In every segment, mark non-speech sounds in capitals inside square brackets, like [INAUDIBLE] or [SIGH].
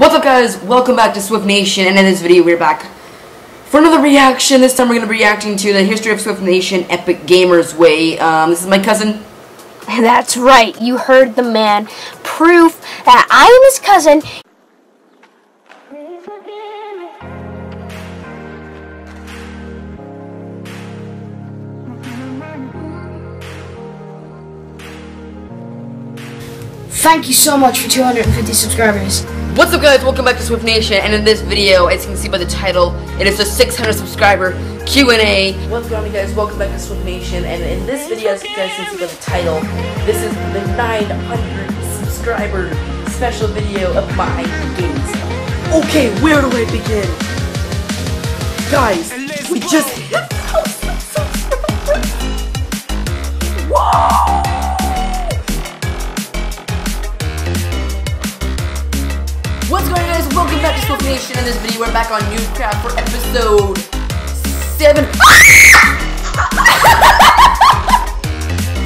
What's up guys? Welcome back to Swift Nation and in this video we're back for another reaction. This time we're going to be reacting to the History of Swift Nation Epic Gamers Way. Um, this is my cousin. That's right, you heard the man. Proof that I am his cousin. Thank you so much for 250 subscribers. What's up guys? Welcome back to Swift Nation and in this video, as you can see by the title, it is a 600 subscriber Q&A. What's going on guys? Welcome back to Swift Nation and in this video, as you guys can see by the title, this is the 900 subscriber special video of my games. Okay, where do I begin? Guys, we just hit What's going on guys? Welcome back to Swift Nation. In this video, we're back on Newcraft for episode 7. [LAUGHS]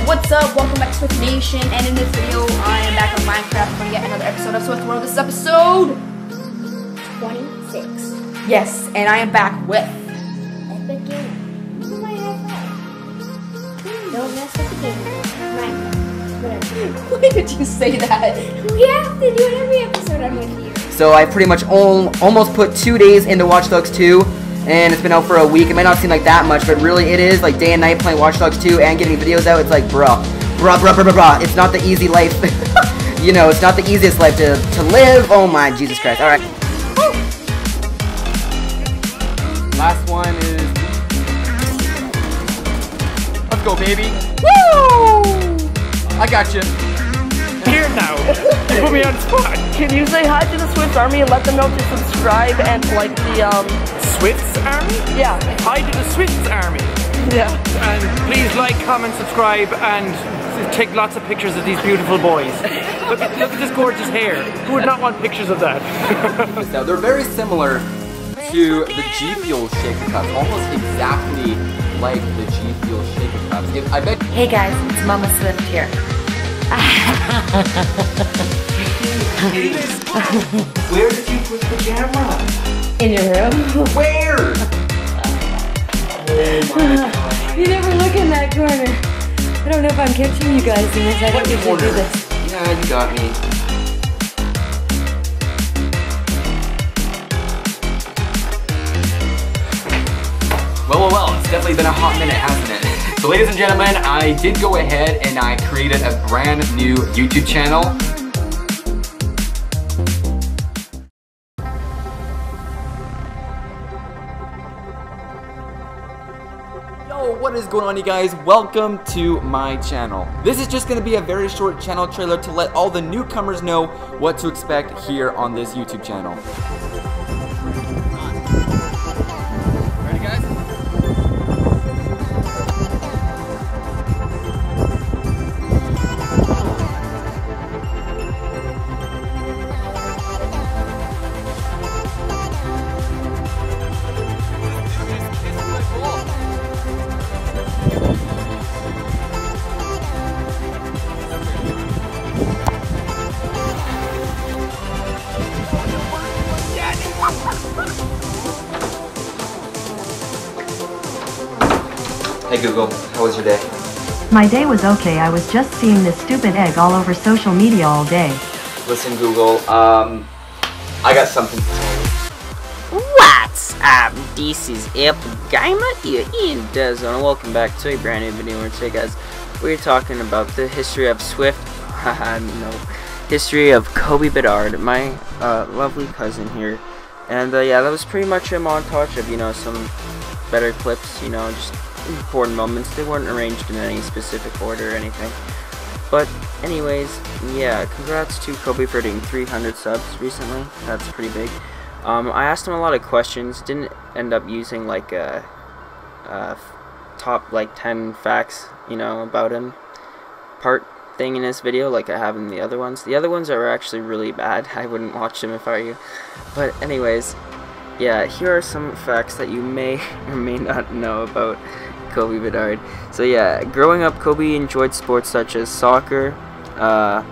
What's up? Welcome back to Swift Nation, and in this video, I am back on Minecraft for yet another episode of Swift World. This is episode 26. Yes, and I am back with Epic game. You might have that. Don't mess with the game. Minecraft. Whatever. Why did you say that? We have to do it every episode I'm with you. So I pretty much al almost put two days into Watch Dogs 2, and it's been out for a week. It might not seem like that much, but really it is. Like day and night playing Watch Dogs 2 and getting videos out. It's like, bruh, bruh, bruh, bruh, bruh, bruh. It's not the easy life. [LAUGHS] you know, it's not the easiest life to, to live. Oh my, Jesus Christ. All right. Last one is. Let's go, baby. Woo! I got you. Here now. You [LAUGHS] put me on spot. Can you say hi to the Swiss Army and let them know to subscribe and like the um Swift's Army? yeah Hi to the Swiss Army. yeah And please like, comment, subscribe, and take lots of pictures of these beautiful boys. Look at, look at this gorgeous hair. Who would not want pictures of that? [LAUGHS] Now, they're very similar to the G Fuel shaker cups, almost exactly like the G Fuel shaker cups. If, I bet Hey guys, it's Mama Swift here. Where did you put the camera? In your room? Where? [LAUGHS] You never look in that corner. I don't know if I'm catching you guys in this. I What don't usually do this. Yeah, you got me. Well, well, well, it's definitely been a hot minute, hasn't it? So ladies and gentlemen, I did go ahead and I created a brand new YouTube channel. Yo, what is going on you guys? Welcome to my channel. This is just going to be a very short channel trailer to let all the newcomers know what to expect here on this YouTube channel. Hey Google, how was your day? My day was okay. I was just seeing this stupid egg all over social media all day. Listen Google, um, I got something to tell you. What's up? This is Apple Gamer here in Desert, and welcome back to a brand new video where today, guys, we're talking about the history of Swift. [LAUGHS] Haha, no, history of Colby Bedard, my uh, lovely cousin here. And uh, yeah, that was pretty much a montage of you know some better clips, you know, just important moments. They weren't arranged in any specific order or anything. But anyways, yeah, congrats to Colby for getting 300 subs recently. That's pretty big. Um, I asked him a lot of questions. Didn't end up using like a, a top like 10 facts, you know, about him part thing in this video like I have in the other ones. The other ones are actually really bad. [LAUGHS] I wouldn't watch them if I were you. But anyways, yeah, here are some facts that you may [LAUGHS] or may not know about Colby Bedard. So yeah, growing up, Colby enjoyed sports such as soccer, uh,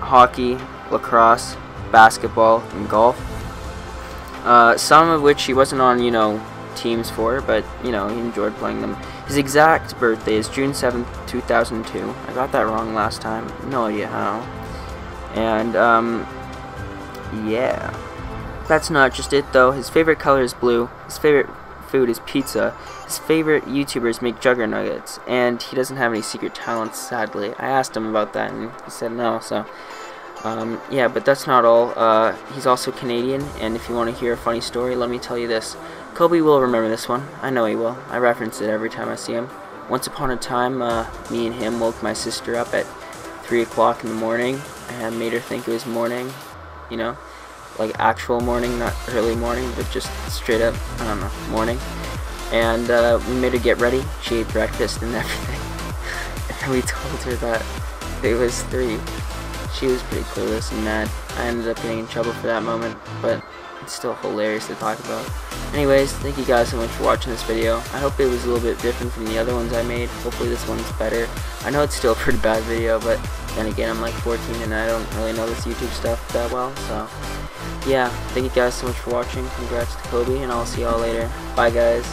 hockey, lacrosse, basketball, and golf. Uh, some of which he wasn't on, you know, teams for, but, you know, he enjoyed playing them. His exact birthday is June 7th, 2002. I got that wrong last time. No idea how. And, um, yeah. That's not just it, though. His favorite color is blue. His favorite food is pizza. His favorite YouTubers make Jugger Nuggets. And he doesn't have any secret talents, sadly. I asked him about that, and he said no, so... Um, yeah, but that's not all. Uh, he's also Canadian, and if you want to hear a funny story, let me tell you this. Colby will remember this one. I know he will. I reference it every time I see him. Once upon a time, uh, me and him woke my sister up at 3 o'clock in the morning and made her think it was morning, you know, like actual morning, not early morning, but just straight up, I don't know, morning. And uh, we made her get ready. She ate breakfast and [LAUGHS] everything. and we told her that it was 3 she was pretty clueless and mad. I ended up getting in trouble for that moment, but it's still hilarious to talk about. Anyways, thank you guys so much for watching this video. I hope it was a little bit different from the other ones I made. Hopefully this one's better. I know it's still a pretty bad video, but then again, I'm like 14 and I don't really know this YouTube stuff that well, so yeah, thank you guys so much for watching. Congrats to Colby, and I'll see y'all later. Bye, guys.